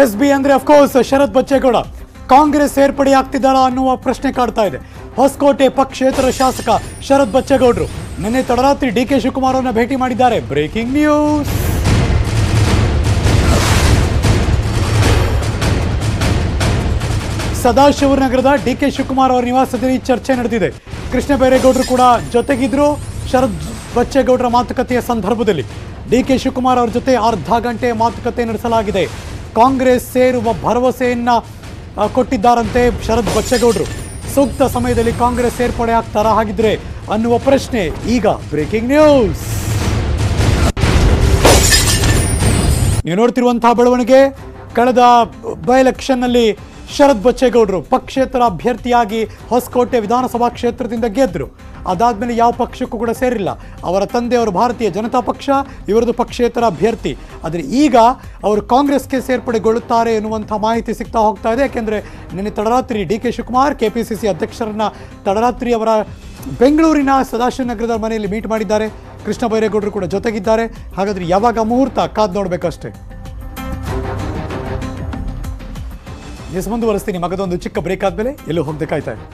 S B ಅಂದ್ರೆ of course Sharath Bachegowda. Congress ಸೇರ್ಪಡೆ ಆಗ್ತಿದ್ದಾರಾ ಅನ್ನುವ ಪ್ರಶ್ನೆ ಕಾಡ್ತಾ ಇದೆ. ಹೊಸಕೋಟೆ ಪಕ್ಷೇತರ ಶಾಸಕ ಶರತ್ ಬಚ್ಚೇಗೌಡರು. ನಿನ್ನೆ ತಡರಾತ್ರಿ ಡಿ ಕೆ ಶಿವಕುಮಾರ್ ಅವರನ್ನ ಭೇಟಿ ಮಾಡಿದ್ದಾರೆ. Breaking news. ಸದಾಶಿವನಗರದ D K Shivakumar ಅವರ ನಿವಾಸದಲ್ಲಿ ಚರ್ಚೆ ನಡೆದಿದೆ. ಕೃಷ್ಣ ಬೈರೇಗೌಡರು ಕೂಡ ಜೊತೆಗಿದ್ರು. ಶರದ್ ಬಚ್ಚೇಗೌಡರ ಮಾತುಕತೆಯ ಸಂದರ್ಭದಲ್ಲಿ ಡಿ ಕೆ ಶಿವಕುಮಾರ್ ಅವರ ಜೊತೆ ಅರ್ಧ ಗಂಟೆ ಮಾತುಕತೆ ನಡೆಸಲಾಗಿದೆ. ಕಾಂಗ್ರೆಸ್ ಸೇರುವ ಭರವಸೆಯನ್ನ ಕೊಟ್ಟಿದ್ದಾರಂತೆ ಶರದ್ ಬಚ್ಚೇಗೌಡರು. ಸೂಕ್ತ ಸಮಯದಲ್ಲಿ ಕಾಂಗ್ರೆಸ್ ಸೇರ್ಪಡೆ ಆಗ್ತಾರಾ ಹಾಗಿದ್ರೆ ಅನ್ನುವ ಪ್ರಶ್ನೆ ಈಗ ಬ್ರೇಕಿಂಗ್ ನ್ಯೂಸ್. ನೀವು ನೋಡ್ತಿರುವಂತಹ ಬೆಳವಣಿಗೆ, ಕಳೆದ ಬೈ, ಎಲೆಕ್ಷನ್ನಲ್ಲಿ ಶರದ್ ಬಚ್ಚೇಗೌಡರು ಪಕ್ಷೇತರ ಅಭ್ಯರ್ಥಿಯಾಗಿ ಹೊಸಕೋಟೆ ವಿಧಾನಸಭಾ ಕ್ಷೇತ್ರದಿಂದ ಗೆದ್ದರು ಅದಾದ್ಮೇಲೆ ಯಾವ ಪಕ್ಷಕ್ಕೂ ಕೂಡ ಸೇರಿಲ್ಲ. ಅವರ ತಂದೆಯವರು ಭಾರತೀಯ ಜನತಾ ಪಕ್ಷ, ಇವರದು ಪಕ್ಷೇತರ ಅಭ್ಯರ್ಥಿ. ಆದರೆ ಈಗ ಅವರು ಕಾಂಗ್ರೆಸ್ಗೆ ಸೇರ್ಪಡೆಗೊಳ್ಳುತ್ತಾರೆ ಎನ್ನುವಂಥ ಮಾಹಿತಿ ಸಿಗ್ತಾ ಹೋಗ್ತಾ ಇದೆ. ಯಾಕೆಂದರೆ ನಿನ್ನೆ ತಡರಾತ್ರಿ D K Shivakumar K P C C ಅಧ್ಯಕ್ಷರನ್ನ ತಡರಾತ್ರಿ ಅವರ ಬೆಂಗಳೂರಿನ ಸದಾಶಿವನಗರದ ಮನೆಯಲ್ಲಿ ಮೀಟ್ ಮಾಡಿದ್ದಾರೆ. ಕೃಷ್ಣ ಬೈರೇಗೌಡರು ಕೂಡ ಜೊತೆಗಿದ್ದಾರೆ. ಹಾಗಾದರೆ ಯಾವಾಗ ಮುಹೂರ್ತ? ಕಾದ್ ನೋಡ್ಬೇಕಷ್ಟೇ. ಎಸ್ ಮುಂದುವರಿಸ್ತೀನಿ. ಮಗದೊಂದು ಚಿಕ್ಕ ಬ್ರೇಕ್ ಆದ್ಮೇಲೆ ಎಲ್ಲೂ ಹೋಗದೆ ಕಾಯ್ತಾ ಇದೆ